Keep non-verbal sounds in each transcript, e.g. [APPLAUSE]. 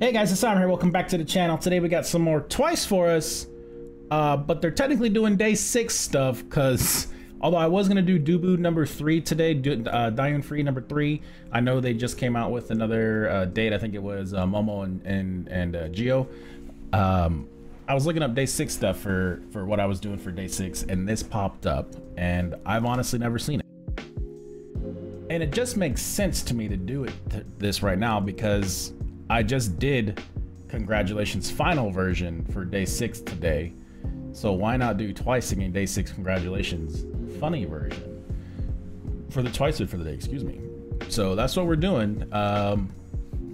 Hey guys, it's Somm here. Welcome back to the channel. Today we got some more Twice for us, uh, but they're technically doing day six stuff because although I was gonna do Dubu number three today, uh, Diamond Free number three, I know they just came out with another uh, date. I think it was uh, Momo and and and uh, Geo. Um, I was looking up day six stuff for for what I was doing for day six, and this popped up, and I've honestly never seen it. And it just makes sense to me to do it th this right now because I just did congratulations final version for day six today. So why not do twice singing day six congratulations funny version for the twice for the day, excuse me. So that's what we're doing. Um,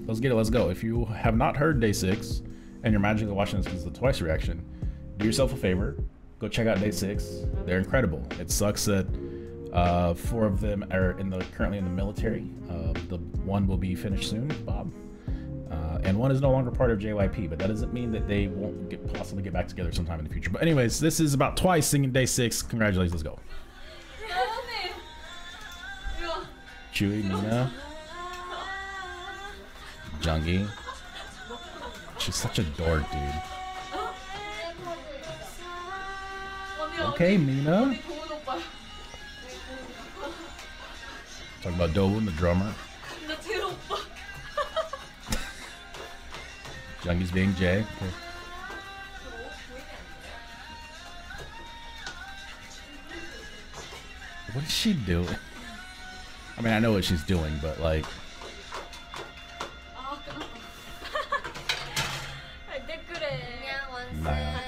let's get it, let's go. If you have not heard day six and you're magically watching this because the twice reaction, do yourself a favor, go check out day six. They're incredible. It sucks that uh, four of them are in the currently in the military. Uh, the one will be finished soon, Bob. Uh, and one is no longer part of JYP, but that doesn't mean that they won't get, possibly get back together sometime in the future. But anyways, this is about twice singing day six. Congratulations, let's go. Chewy, Mina, Jungi. She's such a dork, dude. Okay, Mina. Talk about Dowoon, the drummer. Jungie's being jagged. Okay. What is she doing? I mean, I know what she's doing, but like. Nah.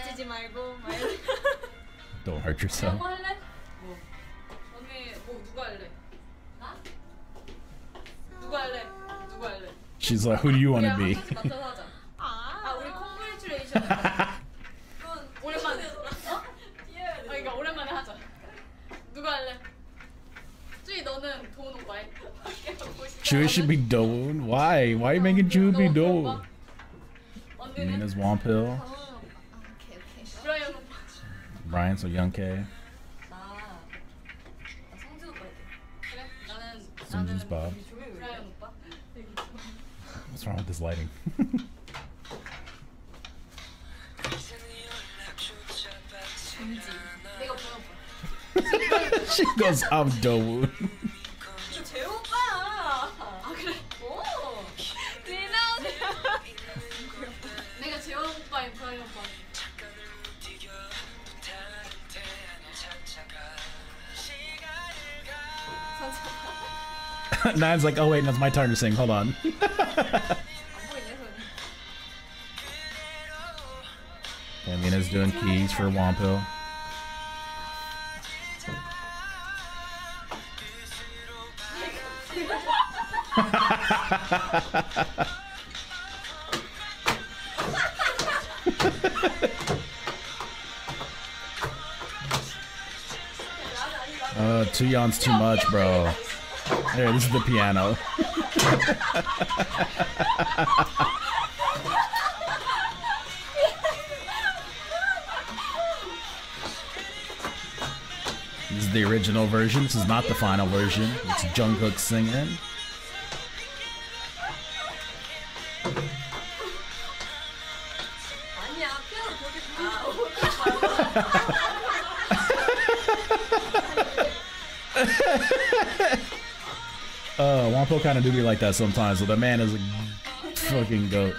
Don't hurt yourself. She's like, who do you want to be? [LAUGHS] 이건 오랜만에. 어? 아 오랜만에 하자. 누가 할래? 쭈이 너는 돈 should be doing. Why? Why are you making Jew be doing? Nina's Wonpil. Brian, so Young K. Bob. What's wrong with this lighting? [LAUGHS] she [LAUGHS] goes, I'm done. [LAUGHS] Nine's like, oh wait, no, it's my turn to sing. Hold on. [LAUGHS] Mina's doing keys for Wonpil. [LAUGHS] Uh, two yawns too much, bro. Here, this is the piano. [LAUGHS] This is the original version. This is not the final version. It's Jungkook singing. [LAUGHS] Uh, Wonpil kind of do me like that sometimes, so the man is a fucking goat.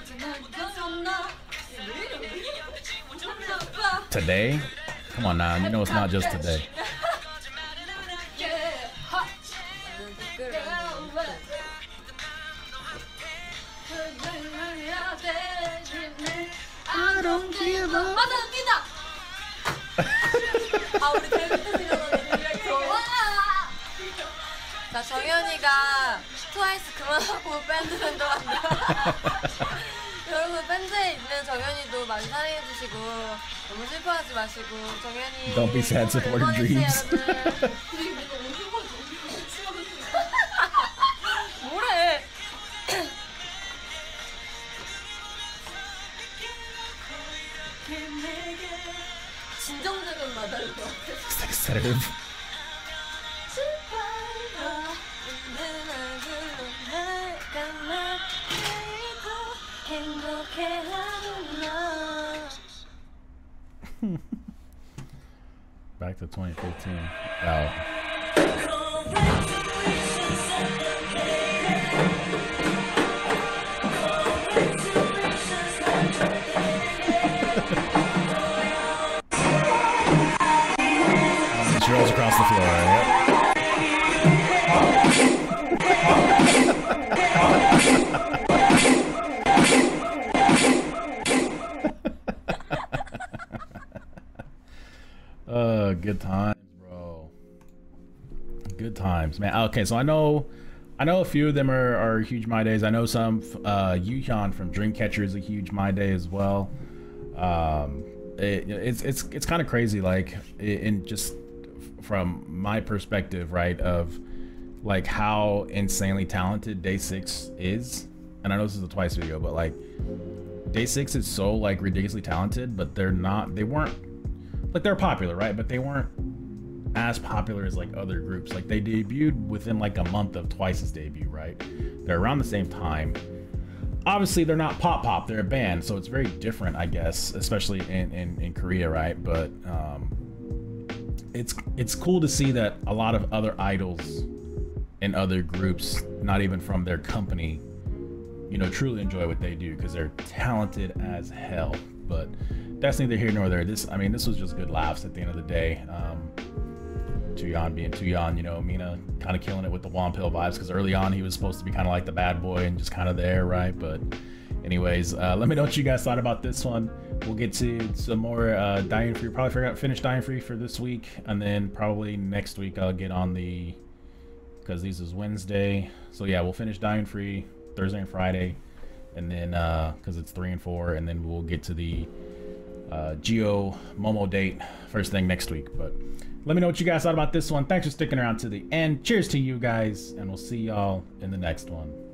Today? Come on now, you know it's not just today. [LAUGHS] [LAUGHS] Don't give up. 맞아 웃긴다. 아 우리 자 정현이가 트와이스 그만하고 밴드 밴드한다. [LAUGHS] 여러분 밴드에 있는 정현이도 많이 사랑해주시고 너무 슬퍼하지 마시고 정현이 Don't be sad, support 응원해주세요, dreams. [LAUGHS] [LAUGHS] Back to 2015. Wow. She rolls across the floor. Yep. [LAUGHS] Uh, good times, bro. Good times, man. Okay, so I know, I know a few of them are, are huge my days. I know some. Uh, Yuhyun from Dreamcatcher is a huge my day as well. Um, it, it's it's it's kind of crazy, like in just from my perspective, right? Of like how insanely talented Day Six is. And I know this is a twice video, but like Day Six is so like ridiculously talented, but they're not. They weren't like they're popular, right? But they weren't as popular as like other groups. Like they debuted within like a month of Twice's debut, right? They're around the same time. Obviously, they're not pop pop; they're a band, so it's very different, I guess, especially in in, in Korea, right? But um, it's it's cool to see that a lot of other idols and other groups, not even from their company, you know, truly enjoy what they do because they're talented as hell. But that's neither here nor there. This, I mean, this was just good laughs at the end of the day. Um, Tuyan being Tuyan, you know, Mina kind of killing it with the Wonpil vibes because early on he was supposed to be kind of like the bad boy and just kind of there, right? But, anyways, uh, let me know what you guys thought about this one. We'll get to some more uh, Dying Free. Probably forgot finish Dying Free for this week, and then probably next week I'll get on the because these is Wednesday. So yeah, we'll finish Dying Free Thursday and Friday, and then because it's three and four, and then we'll get to the uh, Geo Momo date first thing next week. But let me know what you guys thought about this one. Thanks for sticking around to the end. Cheers to you guys, and we'll see y'all in the next one.